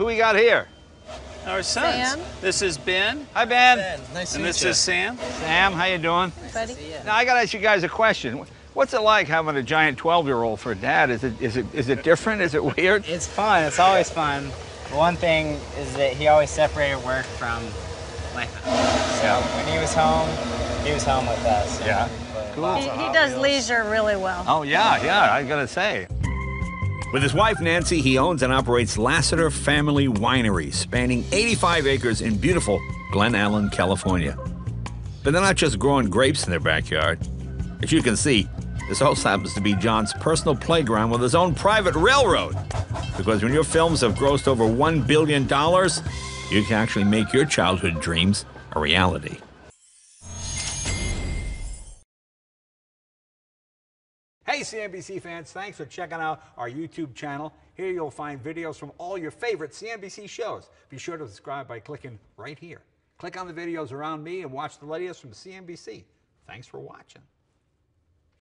Who we got here? Our sons. Sam. This is Ben, Hi, Ben. nice to meet you. and this is Sam. Sam, how you doing? Buddy. Now I got to ask you guys a question. What's it like having a giant 12-year-old for a dad? Is it is it is it different? Is it weird? It's fun. It's always fun. One thing is that he always separated work from life. So when he was home, he was home with us. Yeah. But Cool. He, he does leisure really well. Oh yeah, yeah. I gotta say. With his wife Nancy, he owns and operates Lasseter Family Winery, spanning 85 acres in beautiful Glen Ellen, California. But they're not just growing grapes in their backyard. As you can see, this also happens to be John's personal playground with his own private railroad. Because when your films have grossed over $1 billion, you can actually make your childhood dreams a reality. Hey, CNBC fans, thanks for checking out our YouTube channel. Here you'll find videos from all your favorite CNBC shows. Be sure to subscribe by clicking right here. Click on the videos around me and watch the latest from CNBC. Thanks for watching.